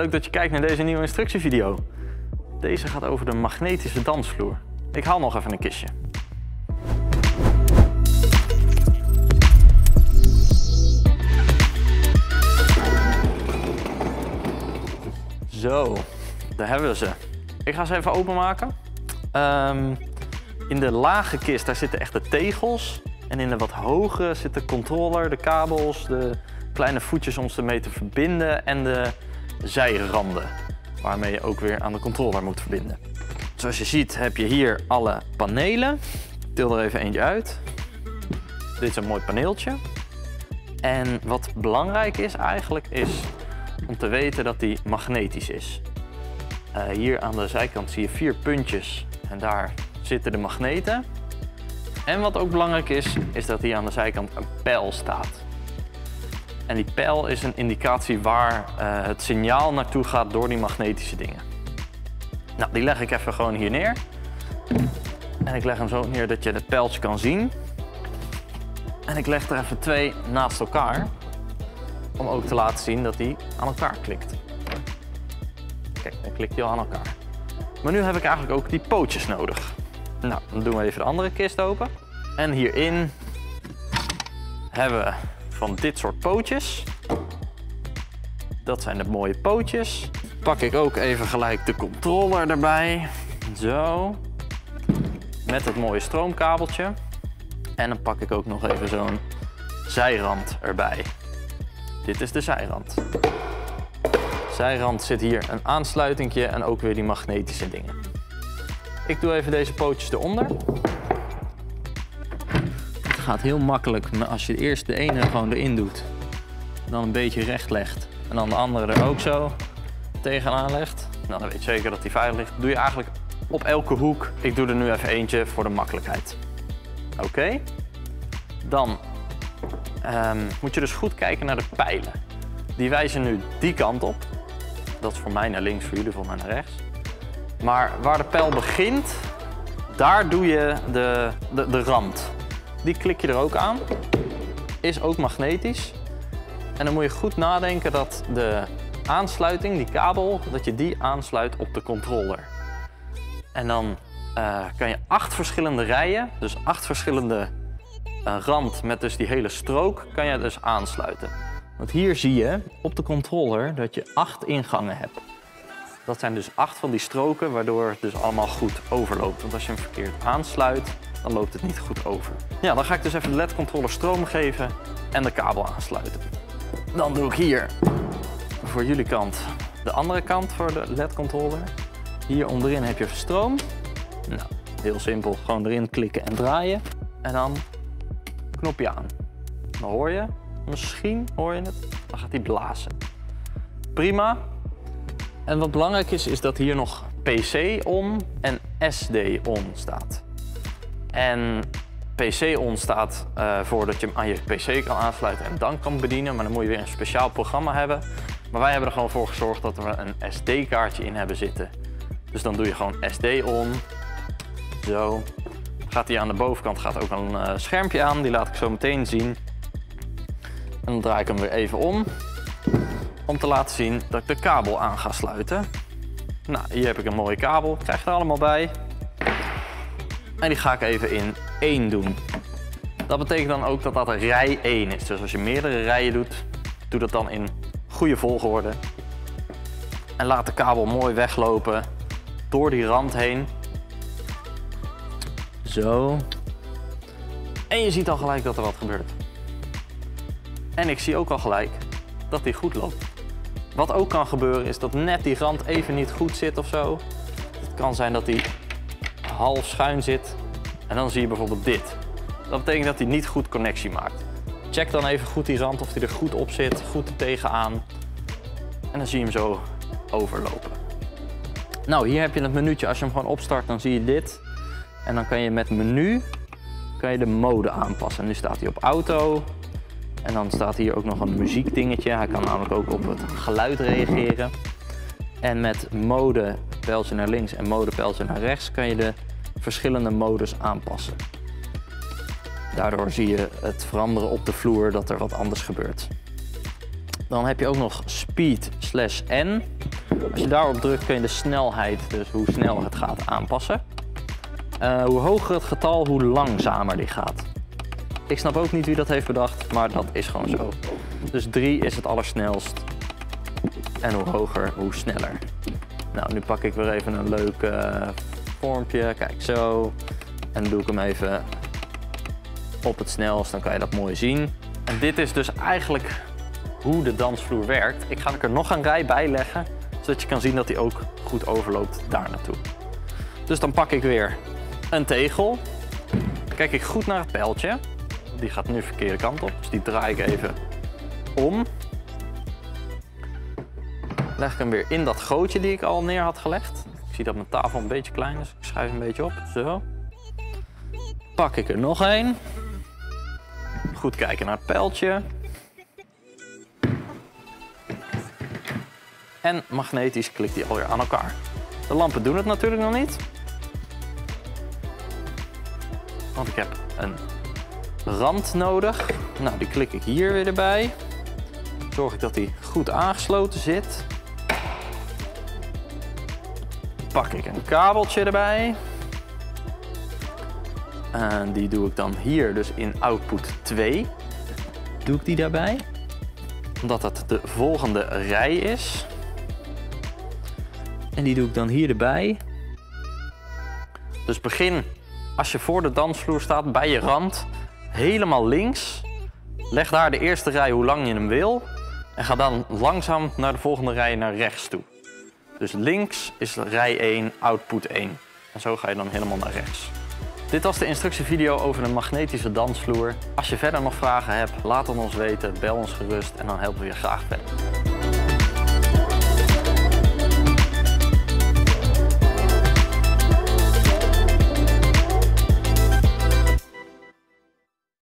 leuk dat je kijkt naar deze nieuwe instructievideo. Deze gaat over de magnetische dansvloer. Ik haal nog even een kistje. Zo, daar hebben we ze. Ik ga ze even openmaken. Ehm, in de lage kist daar zitten echt de tegels. En in de wat hogere zit de controller, de kabels, de kleine voetjes om ze mee te verbinden en de zijranden. Waarmee je ook weer aan de controller moet verbinden. Zoals je ziet heb je hier alle panelen. Ik til er even eentje uit. Dit is een mooi paneeltje. En wat belangrijk is eigenlijk is om te weten dat die magnetisch is. Uh, hier aan de zijkant zie je vier puntjes en daar zitten de magneten. En wat ook belangrijk is, is dat hier aan de zijkant een pijl staat. En die pijl is een indicatie waar uh, het signaal naartoe gaat door die magnetische dingen. Nou, die leg ik even gewoon hier neer. En ik leg hem zo neer dat je het pijltje kan zien. En ik leg er even twee naast elkaar. Om ook te laten zien dat die aan elkaar klikt. Kijk, dan klikt die al aan elkaar. Maar nu heb ik eigenlijk ook die pootjes nodig. Nou, dan doen we even de andere kist open. En hierin hebben we van dit soort pootjes. Dat zijn de mooie pootjes. Pak ik ook even gelijk de controller erbij. Zo. Met het mooie stroomkabeltje. En dan pak ik ook nog even zo'n zijrand erbij. Dit is de zijrand. Zijrand zit hier een aansluitingje en ook weer die magnetische dingen. Ik doe even deze pootjes eronder. Gaat heel makkelijk als je eerst de ene gewoon erin doet. Dan een beetje recht legt. En dan de andere er ook zo tegenaan legt. Nou, dan weet je zeker dat die veilig ligt. Doe je eigenlijk op elke hoek. Ik doe er nu even eentje voor de makkelijkheid. Oké. Dan um, moet je dus goed kijken naar de pijlen. Die wijzen nu die kant op. Dat is voor mij naar links, voor jullie voor mij naar rechts. Maar waar de pijl begint, daar doe je de, de, de rand. Die klik je er ook aan. Is ook magnetisch. En dan moet je goed nadenken dat de aansluiting, die kabel, dat je die aansluit op de controller. En dan uh, kan je acht verschillende rijen, dus acht verschillende uh, rand met dus die hele strook, kan je dus aansluiten. Want hier zie je op de controller dat je acht ingangen hebt. Dat zijn dus acht van die stroken, waardoor het dus allemaal goed overloopt. Want als je hem verkeerd aansluit, dan loopt het niet goed over. Ja, dan ga ik dus even de LED-controller stroom geven en de kabel aansluiten. Dan doe ik hier voor jullie kant de andere kant voor de LED-controller. Hier onderin heb je stroom. Nou, heel simpel, gewoon erin klikken en draaien. En dan knopje aan. Dan hoor je, misschien hoor je het, dan gaat hij blazen. Prima. En wat belangrijk is, is dat hier nog PC on en SD on staat. En PC on staat uh, voor dat je hem aan je PC kan aansluiten en dan kan bedienen. Maar dan moet je weer een speciaal programma hebben. Maar wij hebben er gewoon voor gezorgd dat we een SD-kaartje in hebben zitten. Dus dan doe je gewoon SD on. Zo. Gaat hij aan de bovenkant gaat ook een uh, schermpje aan. Die laat ik zo meteen zien. En dan draai ik hem weer even om. Om te laten zien dat ik de kabel aan ga sluiten. Nou, hier heb ik een mooie kabel. Krijg je er allemaal bij. En die ga ik even in 1 doen. Dat betekent dan ook dat dat een rij 1 is. Dus als je meerdere rijen doet, doe dat dan in goede volgorde. En laat de kabel mooi weglopen door die rand heen. Zo. En je ziet al gelijk dat er wat gebeurt. En ik zie ook al gelijk dat die goed loopt. Wat ook kan gebeuren is dat net die rand even niet goed zit of zo. Het kan zijn dat die half schuin zit. En dan zie je bijvoorbeeld dit. Dat betekent dat hij niet goed connectie maakt. Check dan even goed die rand of hij er goed op zit, goed tegenaan. En dan zie je hem zo overlopen. Nou, hier heb je het menuutje. Als je hem gewoon opstart, dan zie je dit. En dan kan je met menu kan je de mode aanpassen. nu staat hij op auto. En dan staat hier ook nog een muziekdingetje. Hij kan namelijk ook op het geluid reageren. En met mode pijltje naar links en mode pijltje naar rechts kan je de verschillende modus aanpassen. Daardoor zie je het veranderen op de vloer dat er wat anders gebeurt. Dan heb je ook nog speed slash N. Als je daarop drukt kun je de snelheid, dus hoe snel het gaat, aanpassen. Uh, hoe hoger het getal, hoe langzamer die gaat. Ik snap ook niet wie dat heeft bedacht, maar dat is gewoon zo. Dus 3 is het allersnelst. En hoe hoger, hoe sneller. Nou, nu pak ik weer even een leuk uh, vormpje. Kijk, zo. En doe ik hem even op het snelst. Dan kan je dat mooi zien. En dit is dus eigenlijk hoe de dansvloer werkt. Ik ga er nog een rij bij leggen, zodat je kan zien dat hij ook goed overloopt daar naartoe. Dus dan pak ik weer een tegel. Kijk ik goed naar het pijltje. Die gaat nu de verkeerde kant op, dus die draai ik even om. Leg ik hem weer in dat gootje die ik al neer had gelegd. Ik zie dat mijn tafel een beetje klein is, ik schuif een beetje op. Zo. Pak ik er nog een. Goed kijken naar het pijltje. En magnetisch klikt die alweer aan elkaar. De lampen doen het natuurlijk nog niet. Want ik heb een rand nodig. Nou, die klik ik hier weer erbij. Zorg ik dat die goed aangesloten zit. Pak ik een kabeltje erbij. En die doe ik dan hier dus in output 2. Doe ik die daarbij. Omdat dat de volgende rij is. En die doe ik dan hier erbij. Dus begin als je voor de dansvloer staat bij je rand helemaal links. Leg daar de eerste rij hoe lang je hem wil. En ga dan langzaam naar de volgende rij naar rechts toe. Dus links is rij 1, output 1. En zo ga je dan helemaal naar rechts. Dit was de instructievideo over een magnetische dansvloer. Als je verder nog vragen hebt, laat het ons weten, bel ons gerust en dan helpen we je graag verder.